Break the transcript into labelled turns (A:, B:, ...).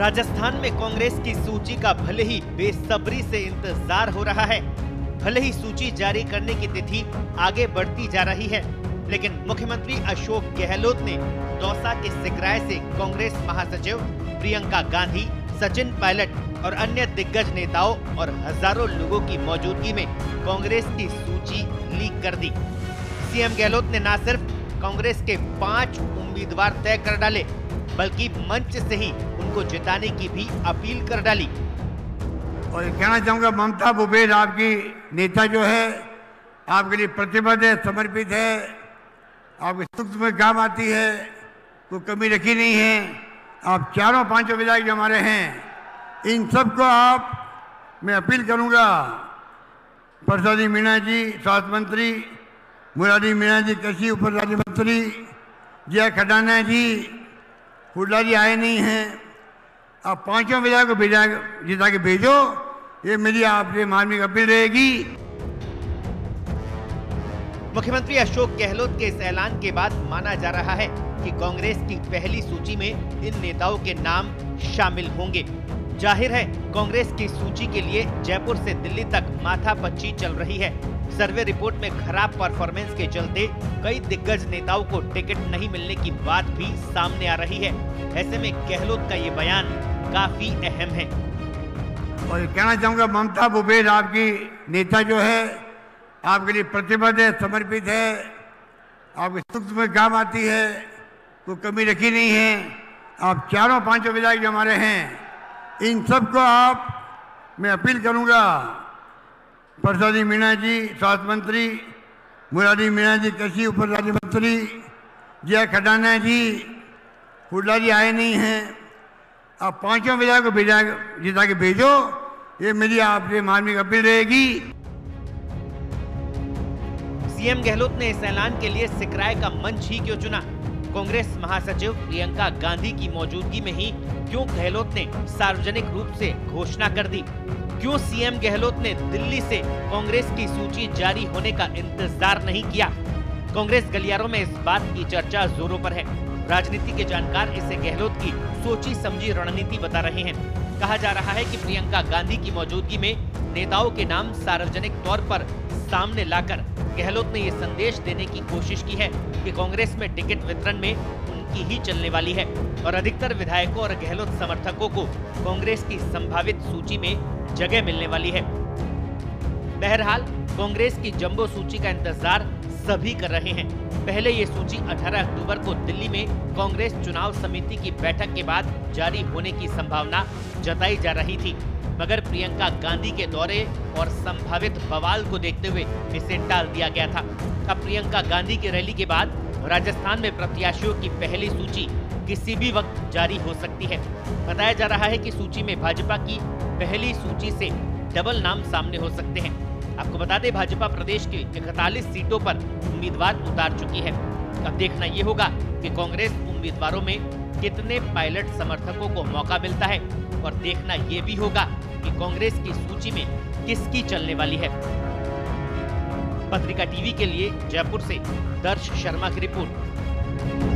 A: राजस्थान में कांग्रेस की सूची का भले ही बेसब्री से इंतज़ार हो रहा है। भले ही सूची जारी करने की तिथि आगे बढ़ती जा रही है, लेकिन मुख्यमंत्री अशोक गहलोत ने दौसा के सिकराय से कांग्रेस महासचिव प्रियंका गांधी, सचिन पायलट और अन्य दिग्गज नेताओं और हज़ारों लोगों की मौजूदगी में कांग्रेस की सूची लीक कर दी। सीएम गहलोत ने न सिर्फ़ कांग्रेस के पाँच उम्मीदवार तय कर डाले, बल्कि मंच से ही उनको जिताने की भी अपील कर डाली।
B: और कहना चाहूँगा, ममता भूपेश आपकी नेता जो है, आपके लिए प्रतिबद्ध है, समर्पित है, आपके सुख में काम आती है, कोई कमी रखी नहीं है, आप चारों पाँचों विधायक जो हमारे हैं, इन सबको आप, मैं अपील करूँगा, प्रसादी मीणा जी, स्वास्थ्य मंत्री मुरारी मीणा जी कृषि उप राज्य मंत्री जया खडाना जी हुड्डा जी आए नहीं हैं। आप पाँचों विधायक को भेजा, जिता के भेजो, ये मेरी आपसे मार्मिक अपील रहेगी।
A: मुख्यमंत्री अशोक गहलोत के इस ऐलान के बाद माना जा रहा है कि कांग्रेस की पहली सूची में इन नेताओं के नाम शामिल होंगे। ज़ाहिर है, कांग्रेस की सूची के लिए जयपुर से दिल्ली तक माथापच्ची चल रही है। सर्वे रिपोर्ट में खराब परफॉर्मेंस के चलते कई दिग्गज नेताओं को टिकट नहीं मिलने की बात भी सामने आ रही है। ऐसे में गहलोत का ये बयान काफ़ी अहम है।
B: और कहना चाहूँगा, ममता भूपेश आपकी नेता जो है, आपके लिए प्रतिबद्ध है, समर्पित है। आपके सुख में काम आती है, कोई कमी रखी नहीं है। आप चारों पाँचों विधायक जो हमारे हैं इन सबको आप, मैं अपील करूँगा, प्रसादी मीणा जी, स्वास्थ्य मंत्री मुरारी मीणा जी, कृषि उप राज्य मंत्री, जया खडाना जी हुड्डा जी आए नहीं हैं। आप पाँचों विधायक को भेजा, जिता के भेजो, ये मेरी आपसे मार्मिक अपील रहेगी।
A: सीएम गहलोत ने इस ऐलान के लिए सिकराय का मंच ही क्यों चुना? कांग्रेस महासचिव प्रियंका गांधी की मौजूदगी में ही क्यों गहलोत ने सार्वजनिक रूप से घोषणा कर दी? क्यों सीएम गहलोत ने दिल्ली से कांग्रेस की सूची जारी होने का इंतज़ार नहीं किया? कांग्रेस गलियारों में इस बात की चर्चा जोरों पर है। राजनीति के जानकार इसे गहलोत की सोची समझी रणनीति बता रहे हैं। कहा जा रहा है कि प्रियंका गांधी की मौजूदगी में नेताओं के नाम सार्वजनिक तौर पर सामने लाकर गहलोत ने ये संदेश देने की कोशिश की है कि कांग्रेस में टिकट वितरण में उनकी ही चलने वाली है और अधिकतर विधायकों और गहलोत समर्थकों को कांग्रेस की संभावित सूची में जगह मिलने वाली है। बहरहाल, कांग्रेस की जंबो सूची का इंतज़ार सभी कर रहे हैं। पहले ये सूची 18 अक्टूबर को दिल्ली में कांग्रेस चुनाव समिति की बैठक के बाद जारी होने की संभावना जताई जा रही थी। मगर प्रियंका गांधी के दौरे और संभावित बवाल को देखते हुए इसे टाल दिया गया था। अब प्रियंका गांधी की रैली के बाद राजस्थान में प्रत्याशियों की पहली सूची किसी भी वक्त जारी हो सकती है। बताया जा रहा है कि सूची में भाजपा की पहली सूची से डबल नाम सामने हो सकते हैं। आपको बता दें, भाजपा प्रदेश की इकतालीस सीटों पर उम्मीदवार उतार चुकी है। अब देखना ये होगा कि कांग्रेस उम्मीदवारों में कितने पायलट समर्थकों को मौका मिलता है और देखना ये भी होगा कि कांग्रेस की सूची में किसकी चलने वाली है। पत्रिका टीवी के लिए जयपुर से दर्श शर्मा की रिपोर्ट।